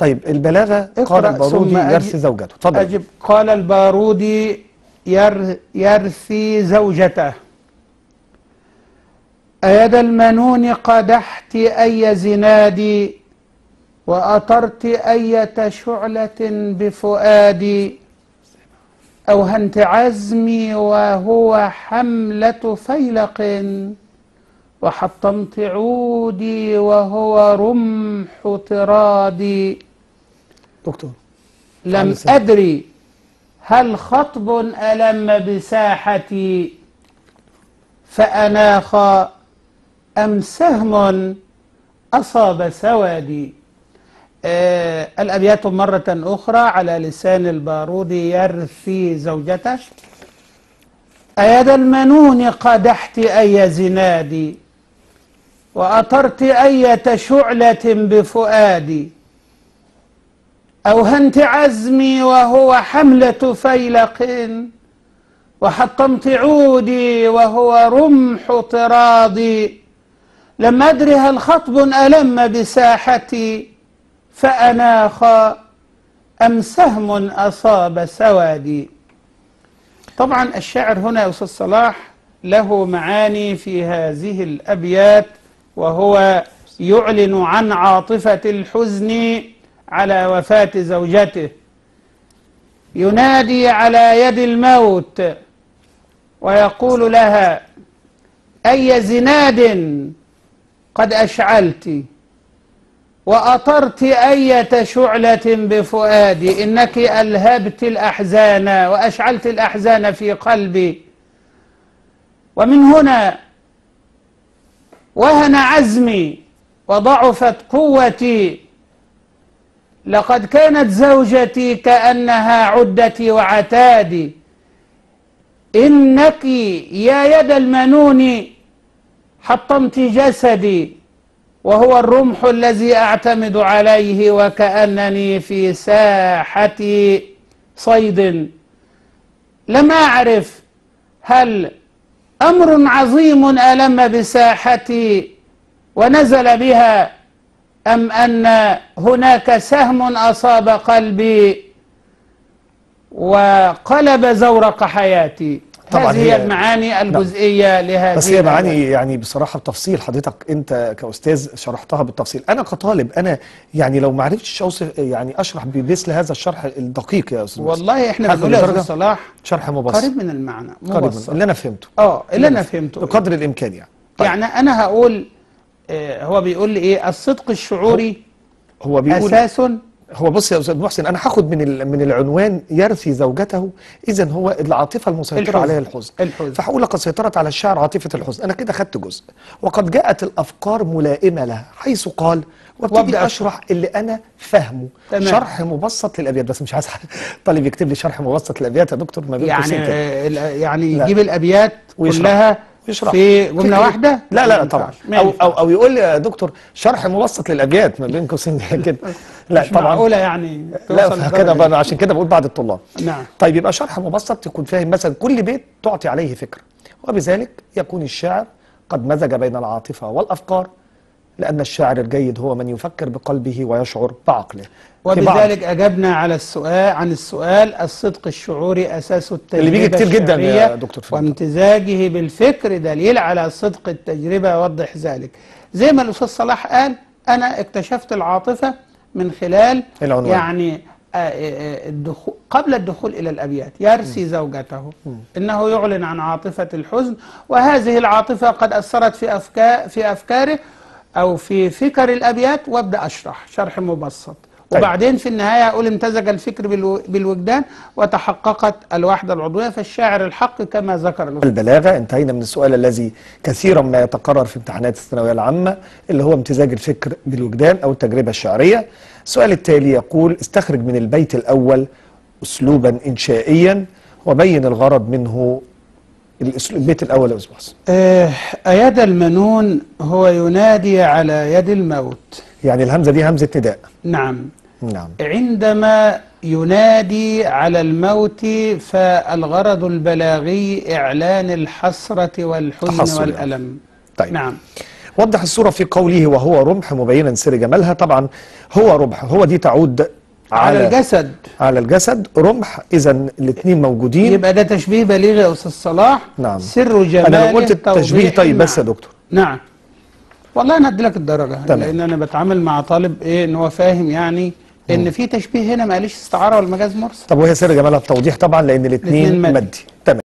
طيب البلاغة قال البارودي يرثي زوجته. اتفضل أجب قال البارودي ير يرثي زوجته. أيد المنون قدحت أي زنادي وأطرت أية شعلة بفؤادي. أوهنت عزمي وهو حملة فيلق وحطمت عودي وهو رمح طرادي دكتور. لم. أدري هل خطب ألم بساحتي فأناخ أم سهم أصاب سوادي. آه الأبيات مرة أخرى على لسان البارودي يرثي زوجته. أيد المنون قدحت أي زنادي وأطرت أية شعلة بفؤادي. أوهنت عزمي وهو حملة فيلق وحطمت عودي وهو رمح طرادي. لم أدري هل خطب ألم بساحتي فأناخ أم سهم أصاب سوادي. طبعا الشاعر هنا يا أستاذ صلاح له معاني في هذه الأبيات وهو يعلن عن عاطفة الحزن على وفاة زوجته. ينادي على يد الموت ويقول لها أي زناد قد أشعلت؟ وأطرت أية شعلة بفؤادي؟ إنك ألهبت الأحزان وأشعلت الأحزان في قلبي. ومن هنا وهن عزمي وضعفت قوتي لقد كانت زوجتي كأنها عدتي وعتادي. إنك يا يد المنون حطمت جسدي وهو الرمح الذي أعتمد عليه وكأنني في ساحة صيد. لم أعرف هل أمر عظيم ألم بساحتي ونزل بها أم أن هناك سهم أصاب قلبي وقلب زورق حياتي؟ طبعاً هذه هي- المعاني الجزئية لهذه بس هي. معاني يعني بصراحة بتفصيل. حضرتك أنت كأستاذ شرحتها بالتفصيل. أنا كطالب أنا يعني لو ما عرفتش أوصف يعني أشرح بمثل هذا الشرح الدقيق يا أستاذ. والله هاخد بنقول يا صلاح شرح مبسط. قريب من المعنى قريب مبسط. اللي أنا فهمته. آه اللي أنا فهمته. بقدر الإمكان يعني. طيب. يعني أنا هقول هو بيقول لي إيه الصدق الشعوري هو بيقول أساس هو بص يا أستاذ محسن أنا هاخد من من العنوان يرثي زوجته اذا هو العاطفة المسيطرة الحزن. عليها الحزن الحزن. فهقول لقد سيطرت على الشعر عاطفة الحزن أنا كده خدت جزء وقد جاءت الأفكار ملائمة لها حيث قال وابتدي أشرح اللي أنا فاهمه تمام. شرح مبسط للأبيات بس مش عايز طالب يكتب لي شرح مبسط للأبيات يا دكتور ما بين يعني. آه، يعني. يجيب الأبيات ويشرح. كلها يشرح. في جملة واحدة؟ لا لا لا طبعا. أو. أو أو يقول لي يا دكتور شرح مبسط للابيات ما بين قوسين كده. لا مش طبعا. معقولة يعني. لا كده عشان كده بقول بعض الطلاب. نعم. طيب يبقى شرح مبسط تكون فاهم مثلا كل بيت تعطي عليه فكرة. وبذلك يكون الشاعر قد مزج بين العاطفة والأفكار لأن الشاعر الجيد هو من يفكر بقلبه ويشعر بعقله. وبذلك أجبنا على السؤال عن السؤال الصدق الشعوري أساس التجربه اللي بيجي كتير جدا يا دكتور فهمي. وامتزاجه بالفكر دليل على صدق التجربة. يوضح ذلك. زي ما الأستاذ صلاح قال أنا اكتشفت العاطفة من خلال العنوان. يعني آه، آه، الدخول قبل الدخول إلى الأبيات. يرثي زوجته. إنه يعلن عن عاطفة الحزن. وهذه العاطفة قد أثرت في افكار في أفكاره. أو في فكر الأبيات وابدأ أشرح شرح مبسط طيب. وبعدين في النهاية أقول امتزج الفكر بالو- بالوجدان وتحققت الوحدة العضوية فالشاعر الحق كما ذكر. البلاغة انتهينا من السؤال الذي كثيرا ما يتكرر في امتحانات الثانوية العامة اللي هو امتزاج الفكر بالوجدان أو التجربة الشعرية السؤال التالي يقول استخرج من البيت الأول أسلوبا إنشائيا وبين الغرض منه البيت الأول يا أستاذ محسن آه، أيد المنون هو ينادي على يد الموت. يعني الهمزة دي همزة نداء. نعم. نعم. عندما ينادي على الموت فالغرض البلاغي إعلان الحسرة والحزن يعني. والألم. طيب. نعم. وضح الصورة في قوله وهو رمح مبينا سر جمالها. طبعا هو رمح هو دي تعود على على الجسد. على الجسد رمح اذا الاثنين موجودين. يبقى ده تشبيه بليغ يا أستاذ صلاح. نعم. سر جماله أنا لو قلت التشبيه طيب بس يا المعنى. دكتور. نعم. والله أنا ادي لك الدرجة تمام. لأن أنا بتعامل مع طالب إيه إن هو فاهم يعني إن في تشبيه هنا ماليش استعارة والمجاز مرسل. طب وهي سر جمالها التوضيح طبعا لأن الاثنين مادي. مادي.